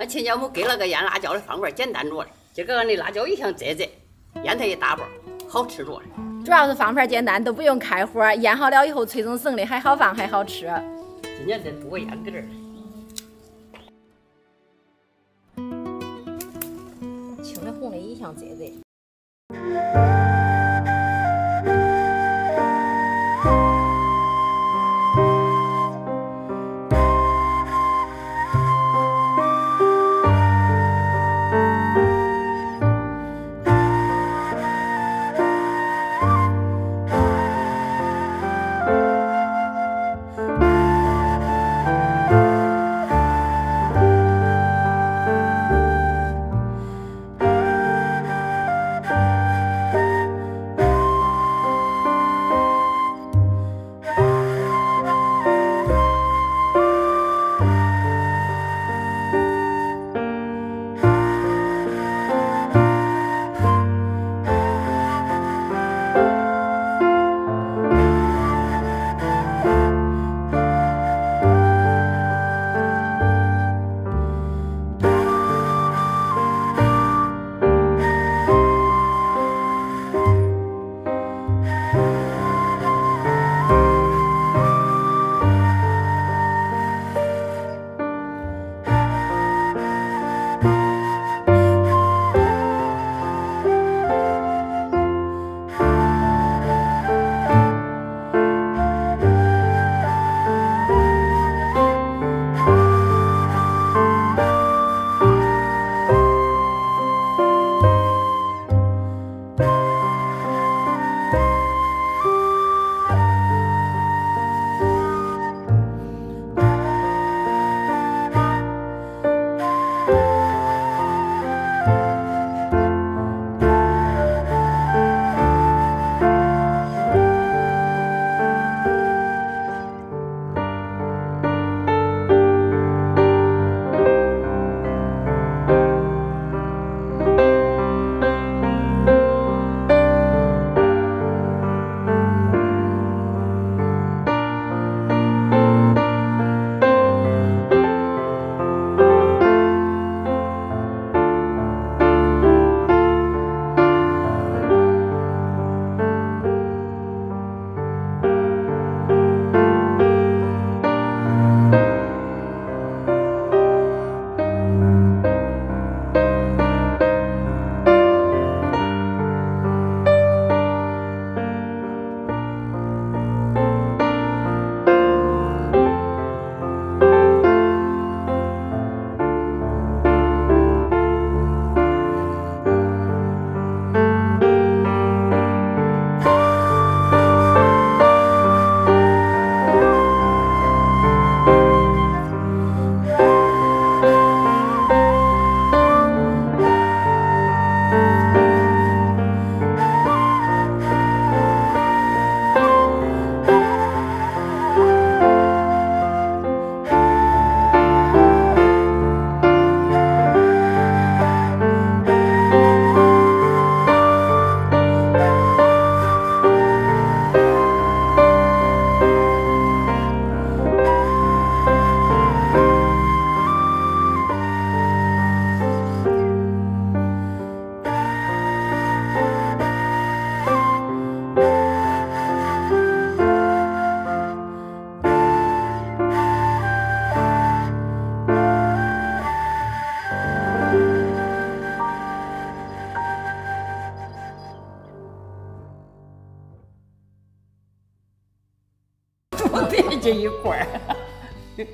俺亲家母给了个腌辣椒的方法，简单着嘞。今个俺的辣椒一向摘摘，腌它一大包，好吃着嘞。主要是方法简单，都不用开火，腌好了以后脆生生的，还好放还好吃。今年再多腌个点儿。青的红的一向摘摘。别这一块儿。